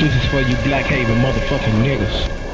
This is for you Black Haven motherfucking niggas.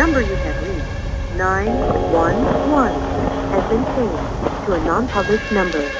Number you have reached, 911, has been changed to a non-published number.